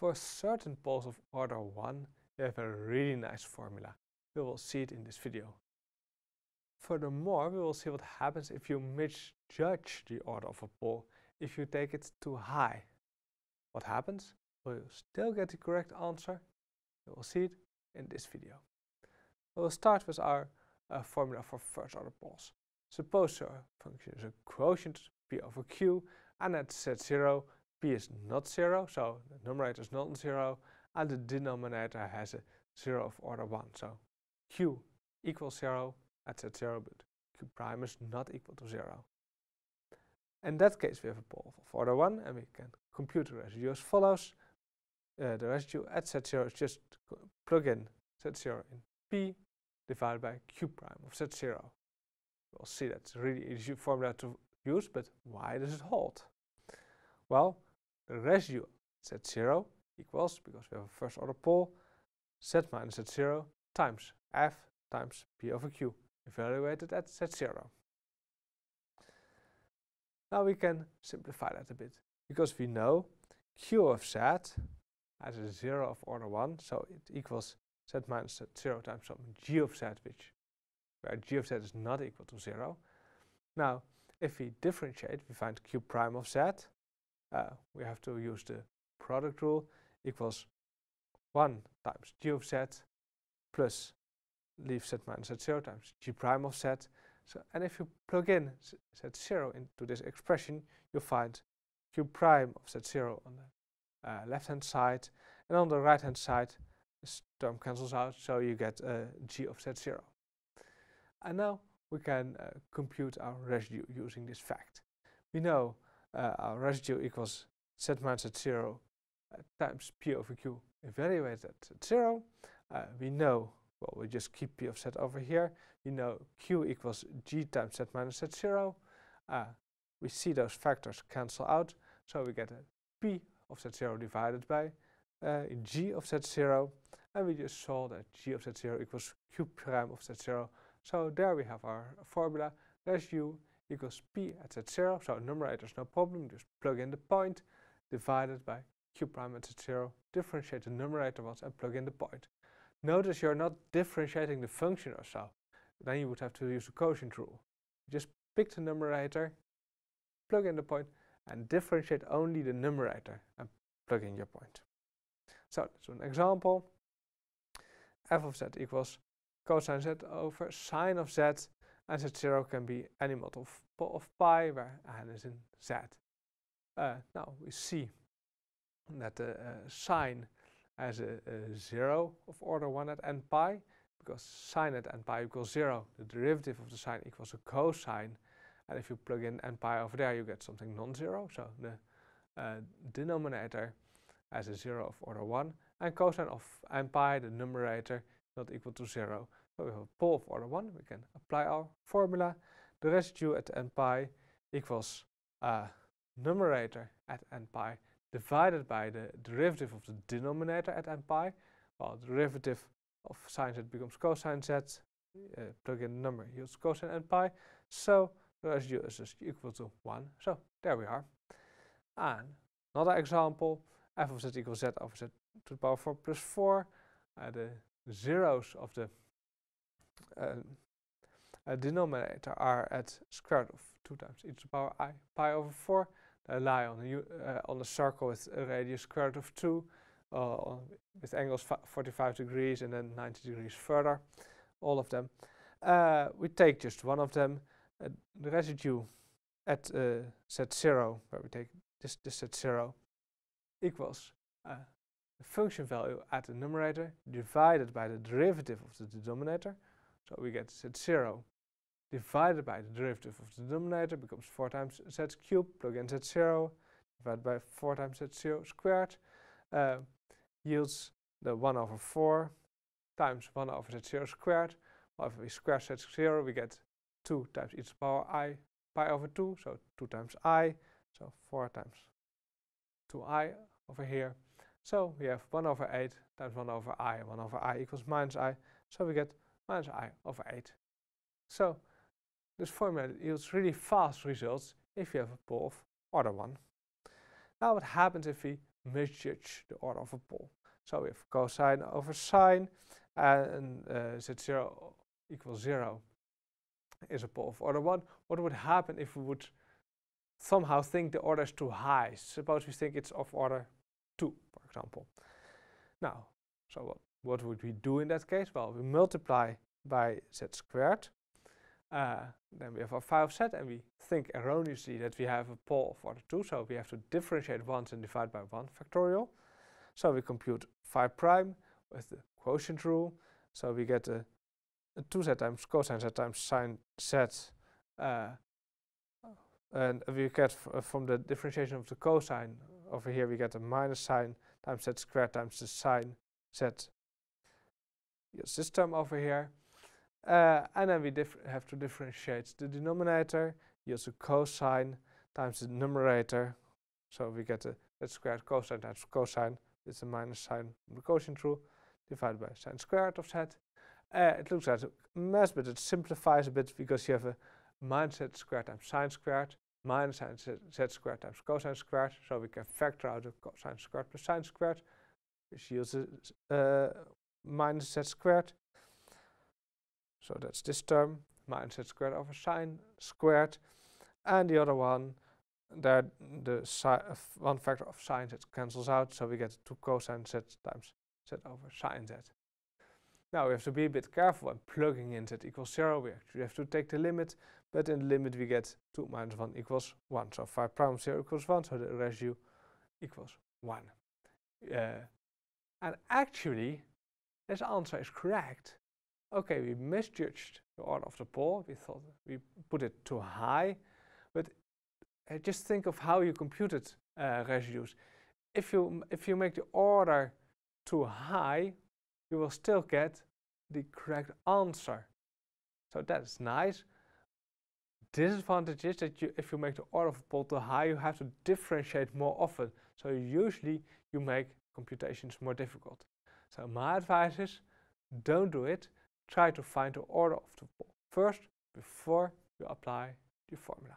For certain poles of order 1, we have a really nice formula. We will see it in this video. Furthermore, we will see what happens if you misjudge the order of a pole if you take it too high. What happens? Will you still get the correct answer? We will see it in this video. We will start with our uh, formula for first order poles. Suppose your function is a quotient p over q and at z0 p is not 0, so the numerator is not 0 and the denominator has a 0 of order 1. So q equals 0 at z0 but q prime is not equal to 0. In that case we have a pole of order 1 and we can compute the residue as follows. Uh, the residue at z0 is just plug in z0 in p divided by q prime of z0. We'll see that's a really easy formula to use, but why does it hold? Well, residue z0 equals, because we have a first order pole, z minus z0 times f times p over q, evaluated at z0. Now we can simplify that a bit, because we know q of z has a 0 of order 1, so it equals z minus z0 times some g of z, which where g of z is not equal to 0. Now, if we differentiate, we find q prime of z. Uh, we have to use the product rule equals 1 times g of z plus leave z minus z0 times g prime of z. So, and if you plug in z0 into this expression, you find q prime of z0 on the uh, left hand side, and on the right hand side, this term cancels out, so you get uh, g of z0. And now we can uh, compute our residue using this fact. We know uh, our residue equals z minus z0 uh, times p over q evaluated at 0. Uh, we know, well, we just keep p of z over here. We know q equals g times z minus z0. Uh, we see those factors cancel out, so we get a p of z0 divided by uh, g of z0. And we just saw that g of z0 equals q prime of z0 so there we have our formula. Residue equals p at z0. So numerator is no problem. Just plug in the point divided by q prime at z0. Differentiate the numerator once and plug in the point. Notice you're not differentiating the function or so. Then you would have to use the quotient rule. Just pick the numerator, plug in the point, and differentiate only the numerator and plug in your point. So that's an example. f of z equals cosine z over sine of z. And z0 can be any mod of, of pi, where n is in z. Uh, now we see that the uh, sine has a, a, 0 of order 1 at n pi, because sine at n pi equals 0, the derivative of the sine equals a cosine. And if you plug in n pi over there, you get something non-zero. So the uh, denominator has a 0 of order 1, and cosine of n pi, the numerator, not equal to 0. So we have a pole of order 1, we can apply our formula. The residue at n pi equals uh, numerator at n pi divided by the derivative of the denominator at n pi. Well, the derivative of sine z becomes cosine z, uh, plug in the number, yields cosine n pi. So the residue is just equal to 1. So there we are. And another example, f of z equals z over z to the power 4 plus 4. Uh, the zeros of the uh, uh, denominator r at square root of 2 times e to the power i pi over 4. They lie on a, uh, on a circle with a radius square root of 2 uh, with angles 45 degrees and then 90 degrees further, all of them. Uh, we take just one of them, uh, the residue at z0, where we take this, this at 0, equals the function value at the numerator divided by the derivative of the denominator. So we get z0 divided by the derivative of the denominator becomes 4 times z cubed, plug in z0, divided by 4 times z0 squared, uh, yields the 1 over 4 times 1 over z0 squared. Well, if we square z0, we get 2 times e to the power i pi over 2, so 2 times i, so 4 times 2i over here. So we have 1 over 8 times 1 over i, 1 over i equals minus i, so we get minus i over 8. So this formula yields really fast results if you have a pole of order 1. Now what happens if we misjudge the order of a pole. So we have cosine over sine and uh, z0 equals 0 is a pole of order 1. What would happen if we would somehow think the order is too high? Suppose we think it's of order 2, for example. Now, so what, would we do in that case? Well, we multiply by z squared. Uh, then we have our phi of z and we think erroneously that we have a pole of order 2, so we have to differentiate once and divide by 1 factorial. So we compute phi prime with the quotient rule. So we get a, a 2z times cosine z times sine z. Uh, and we get uh, from the differentiation of the cosine over here, we get a minus sine times z squared times the sine z. This term over here. Uh, and then we have to differentiate the denominator. Use a cosine times the numerator. So we get a z squared cosine times cosine. It's a minus sine from the quotient rule divided by sine squared of z. Uh, it looks like a mess, but it simplifies a bit because you have a minus z squared times sine squared minus sine z, z squared times cosine squared. So we can factor out the cosine squared plus sine squared, which a uh, minus z squared. So that's this term, minus z squared over sine squared. And the other one, there the uh, one factor of sine z cancels out, so we get 2 cosine z times z over sine z. Now we have to be a bit careful when plugging in z equals 0. We actually have to take the limit, but in the limit we get 2 minus 1 equals 1. So phi prime 0 equals 1, so the residue equals 1. Uh, and actually, this answer is correct. Okay, we misjudged the order of the pole. We thought we put it too high, but uh, just think of how you computed uh, residues. If you if you make the order too high, you will still get the correct answer. So that's nice. Disadvantage is that you, if you make the order of the pole too high, you have to differentiate more often. So usually you make computations more difficult. So my advice is, don't do it. Try to find the order of the pole first before you apply the formula.